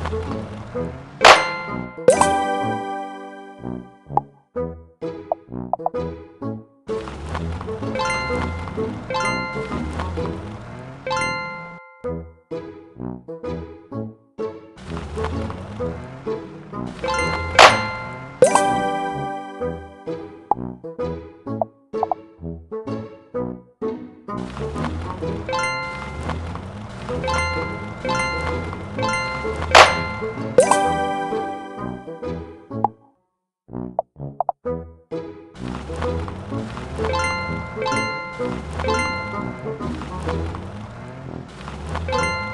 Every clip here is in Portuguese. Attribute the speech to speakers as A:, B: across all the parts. A: Thank you.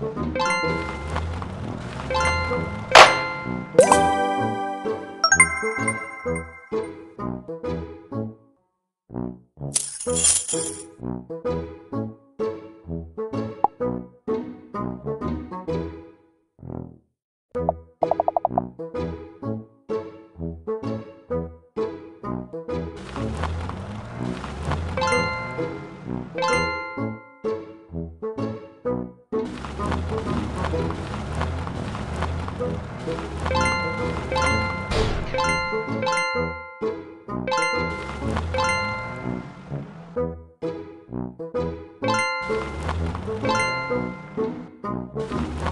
A: Thank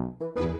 A: Thank you.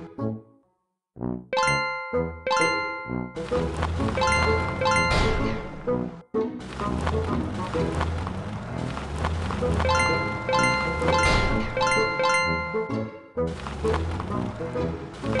A: Thank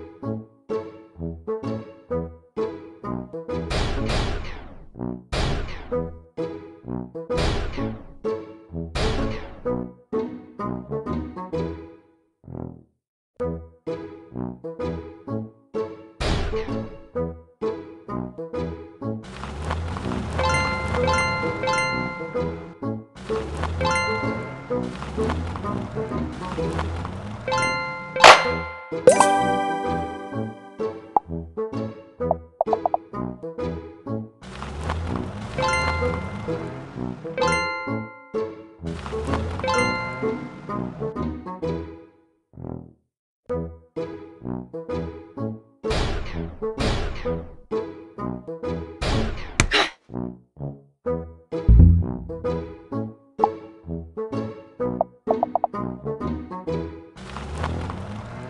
A: Música